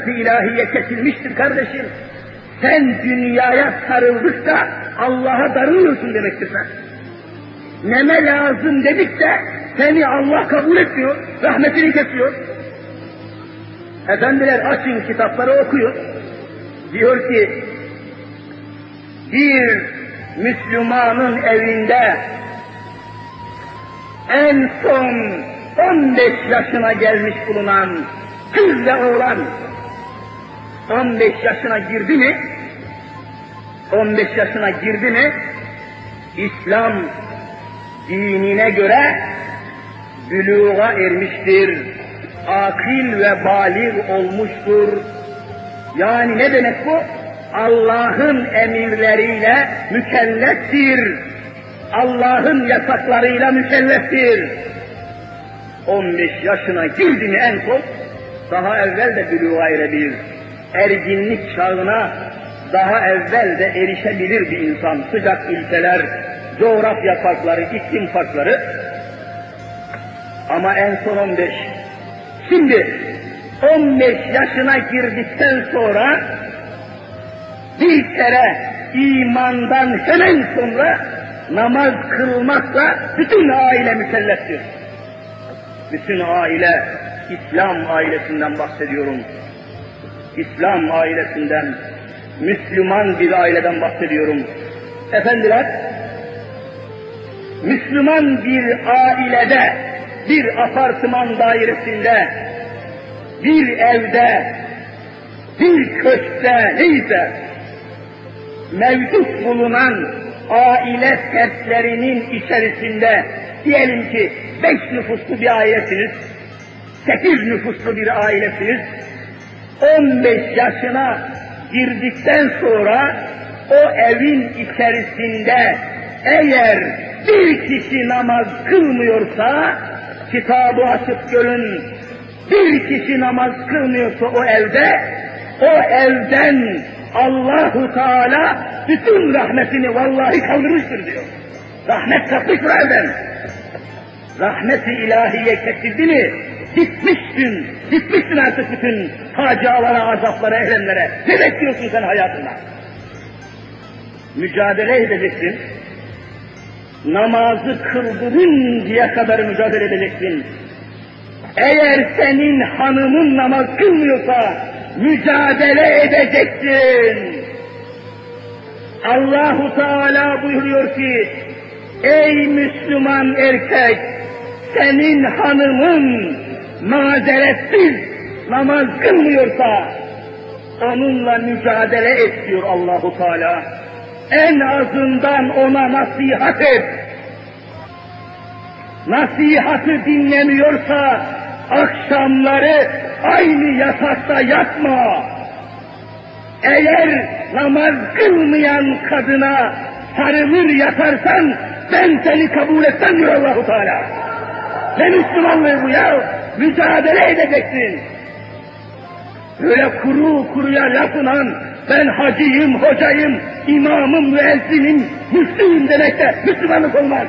ilahiye kesilmiştir kardeşim. Sen dünyaya sarıldıkça Allah'a darılıyorsun demektir sen. Neme lazım dedikçe seni Allah kabul etmiyor, rahmetini kesiyor. Efendiler açın kitapları okuyun. Diyor ki, bir Müslümanın evinde en son 15 yaşına gelmiş bulunan kız ve oğlan 15 yaşına girdi mi 15 yaşına girdi mi İslam dinine göre büluğa ermiştir. Akil ve balik olmuştur. Yani ne demek bu? Allah'ın emirleriyle mükelleftir. Allah'ın yasaklarıyla mükelleftir. 15 yaşına girdi mi en son, daha evvel de büluğa erebilir. Erginlik çağına daha evvel de erişebilir bir insan. Sıcak ülkeler, coğrafya farkları, iklim farkları. Ama en son 15. Şimdi 15 yaşına girdikten sonra bir kere imandan hemen sonra namaz kılmakla bütün aile mükelleftir. Bütün aile, İslam ailesinden bahsediyorum. İslam ailesinden, Müslüman bir aileden bahsediyorum. Efendiler, Müslüman bir ailede, bir apartman dairesinde, bir evde, bir köşkte neyse, mevcut bulunan aile fertlerinin içerisinde diyelim ki beş nüfuslu bir ailesiniz, sekiz nüfuslu bir ailesiniz, on beş yaşına girdikten sonra o evin içerisinde eğer bir kişi namaz kılmıyorsa, kitabı açıp görün, bir kişi namaz kılmıyorsa o evde, o evden Allahu Teala bütün rahmetini vallahi kaldırmıştır diyor. Rahmet kalkmış bu evden. Rahmeti ilahiye kesildi mi, gitmişsin, gitmişsin artık bütün facialara, azaplara, ehlemlere. Ne bekliyorsun sen hayatında? Mücadele edeceksin. Namazı kıldırıncaya kadar mücadele edeceksin. Eğer senin hanımın namaz kılmıyorsa mücadele edeceksin. Allahu Teala buyuruyor ki, ey Müslüman erkek, senin hanımın mazeretsiz namaz kılmıyorsa, onunla mücadele et diyor Allahu Teala. En azından ona nasihat et. Nasihatı dinlemiyorsa akşamları aynı yatakta yatma. Eğer namaz kılmayan kadına sarılır yatarsan ben seni kabul etmem diyor Allahu Teala. Ne Müslümanlığı bu ya? Mücadele edeceksin. Böyle kuru kuruya lafınan ben hacıyım, hocayım, imamım, müezzinim, müslüyüm demekte Müslümanlık olmaz.